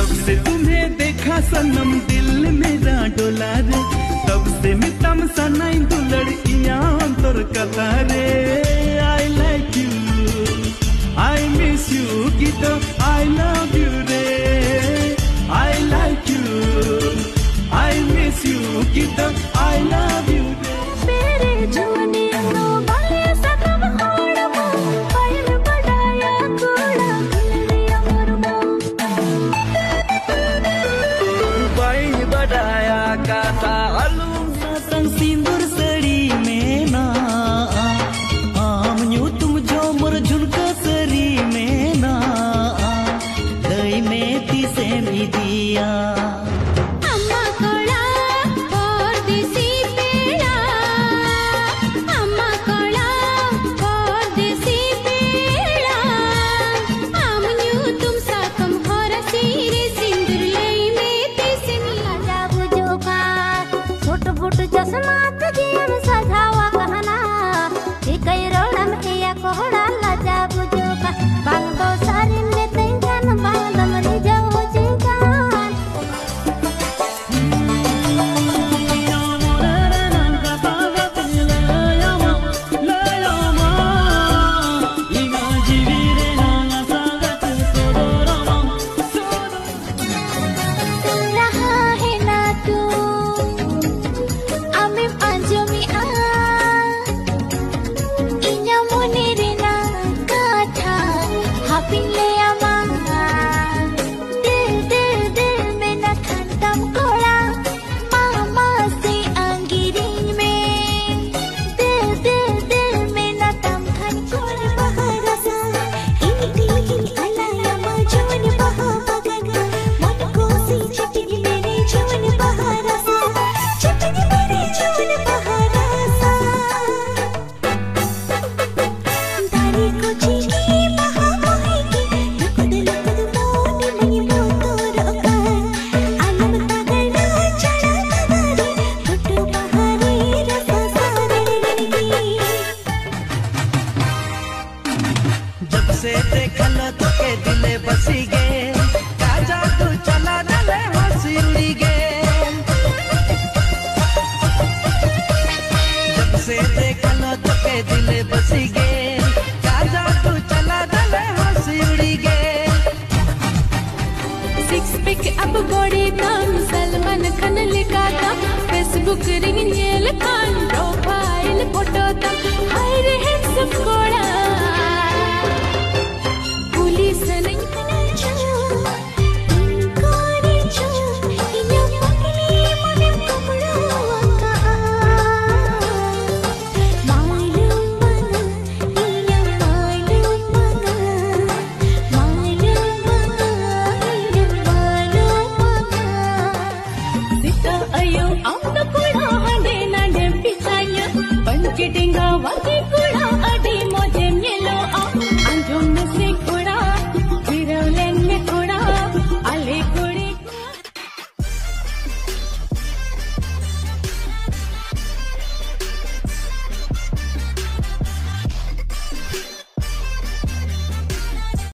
तुम्हें देखा सनम दिल मेरा डोला रे तब से मितम सनाई दुलड़िया अंतर कतारे। I like you I miss you गीत आई लव यू रे। I like you I miss you गीत आई लव यू रे। से देखल तो के दिले बसी गे। का जादू चला हँसी उड़ी गे। जब से तो के दिले बसी गे का जादू चला हँसी उड़ी गे। सिक्स पिक अप बॉडी कम, सलमान खान लिखा फेसबुक रिंग प्रोफ़ाइल फ़ोटो